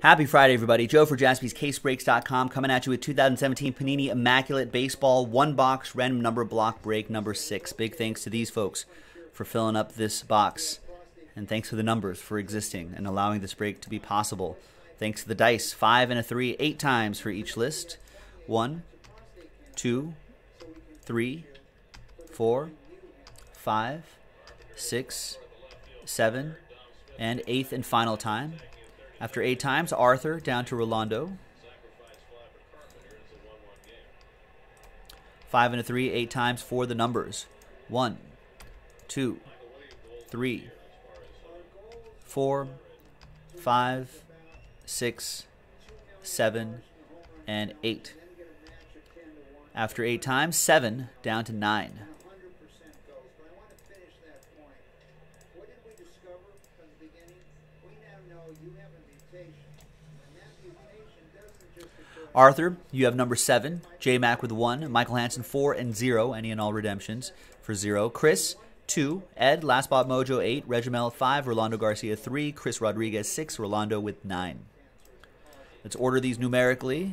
Happy Friday, everybody. Joe for jaspyscasebreaks.com coming at you with 2017 Panini Immaculate Baseball one box random number block break number six. Big thanks to these folks for filling up this box. And thanks to the numbers for existing and allowing this break to be possible. Thanks to the dice, five and a three, eight times for each list. One, two, three, four, five, six, seven, and eighth and final time. After eight times, Arthur down to Rolando. Five and a three, eight times for the numbers. One, two, three, four, five, six, seven, and eight. After eight times, seven down to nine. Arthur, you have number seven. J Mac with one. Michael Hansen, four and zero. Any and all redemptions for zero. Chris, two. Ed, Last Bob Mojo, eight. Regimel, five. Rolando Garcia, three. Chris Rodriguez, six. Rolando with nine. Let's order these numerically.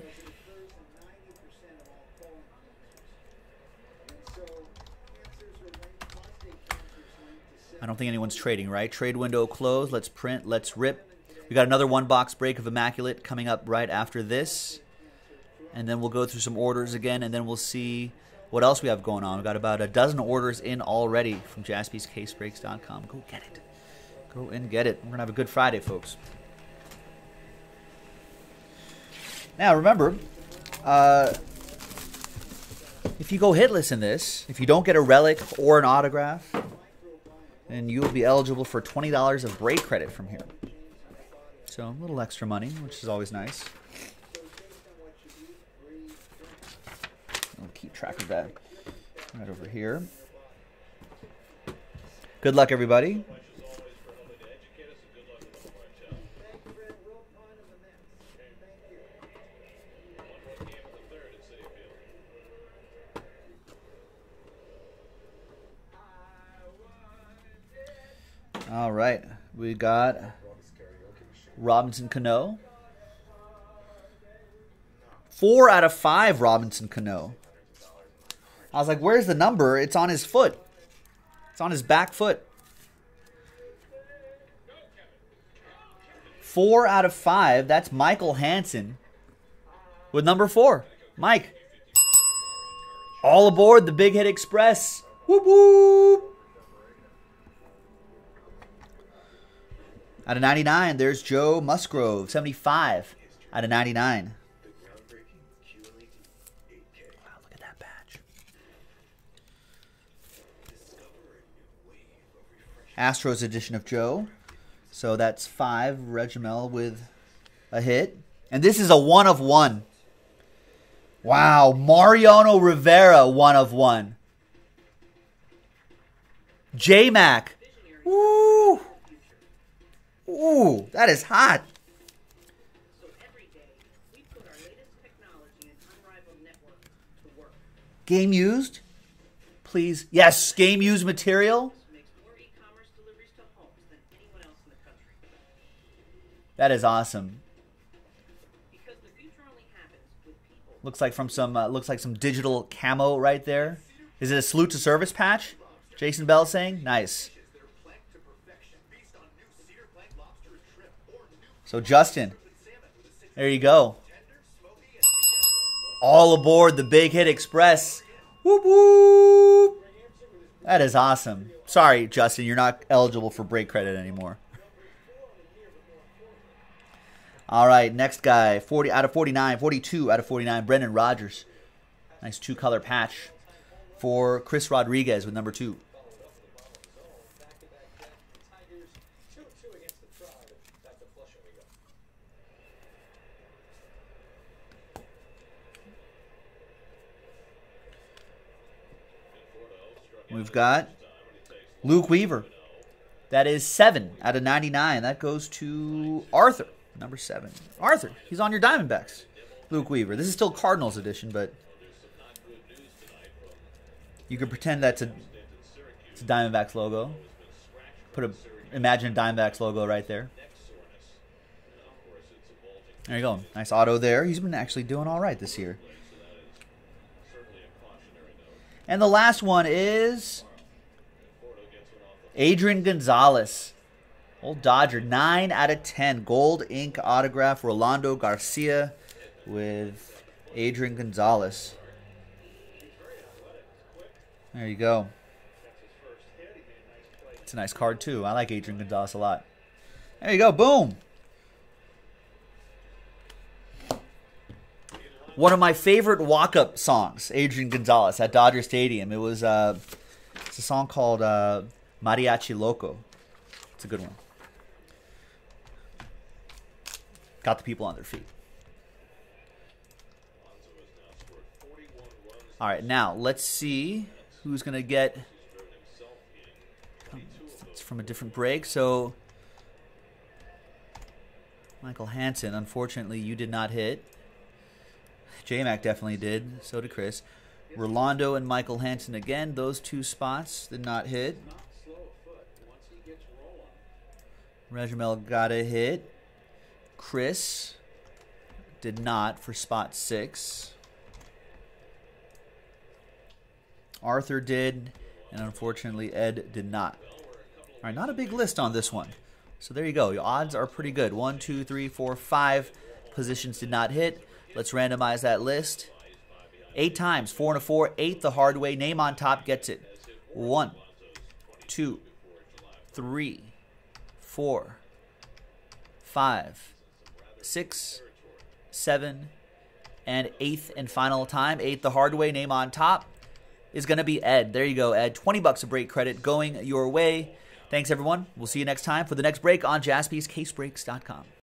I don't think anyone's trading, right? Trade window closed. Let's print. Let's rip. We got another one box break of Immaculate coming up right after this and then we'll go through some orders again, and then we'll see what else we have going on. We've got about a dozen orders in already from jaspyscasebreaks.com. Go get it. Go and get it. We're going to have a good Friday, folks. Now, remember, uh, if you go hitless in this, if you don't get a relic or an autograph, then you'll be eligible for $20 of break credit from here. So a little extra money, which is always nice. I'll keep track of that right over here. Good luck, everybody. All right, we got Robinson Cano. Four out of five Robinson Cano. I was like, where's the number? It's on his foot. It's on his back foot. Four out of five. That's Michael Hansen with number four. Mike. All aboard the Big Hit Express. Whoop whoop. Out of 99, there's Joe Musgrove. 75 out of 99. Astros edition of Joe. So that's five. Regimel with a hit. And this is a one of one. Wow. Mariano Rivera, one of one. J Mac. Ooh. Ooh, that is hot. Game used? Please. Yes, game used material. That is awesome. Looks like from some uh, looks like some digital camo right there. Is it a salute to service patch? Jason Bell saying, "Nice." So Justin, there you go. All aboard the Big Hit Express. Whoop whoop. That is awesome. Sorry, Justin, you're not eligible for break credit anymore. All right, next guy, 40 out of 49, 42 out of 49, Brendan Rodgers. Nice two color patch for Chris Rodriguez with number two. We've got Luke Weaver. That is seven out of 99. That goes to Arthur. Number seven. Arthur. He's on your Diamondbacks. Luke Weaver. This is still Cardinals edition, but you could pretend that's a, it's a Diamondbacks logo. Put a imagine a Diamondbacks logo right there. There you go. Nice auto there. He's been actually doing all right this year. And the last one is Adrian Gonzalez. Old Dodger, 9 out of 10. Gold ink autograph, Rolando Garcia with Adrian Gonzalez. There you go. It's a nice card, too. I like Adrian Gonzalez a lot. There you go. Boom. One of my favorite walk-up songs, Adrian Gonzalez at Dodger Stadium. It was uh, it's a song called uh, Mariachi Loco. It's a good one. Got the people on their feet. All right, now let's see who's going to get. It's from a different break. So, Michael Hansen, unfortunately, you did not hit. J-Mac definitely did. So did Chris. Rolando and Michael Hansen again. Those two spots did not hit. Regimel got a hit. Chris did not for spot six. Arthur did, and unfortunately Ed did not. All right, not a big list on this one. So there you go. Your odds are pretty good. One, two, three, four, five positions did not hit. Let's randomize that list. Eight times, four and a four, eight the hard way. Name on top gets it. One, two, three, four, five, six, seven, and eighth and final time. Eighth the hard way. Name on top is going to be Ed. There you go, Ed. 20 bucks of break credit going your way. Thanks, everyone. We'll see you next time for the next break on jaspyscasebreaks.com.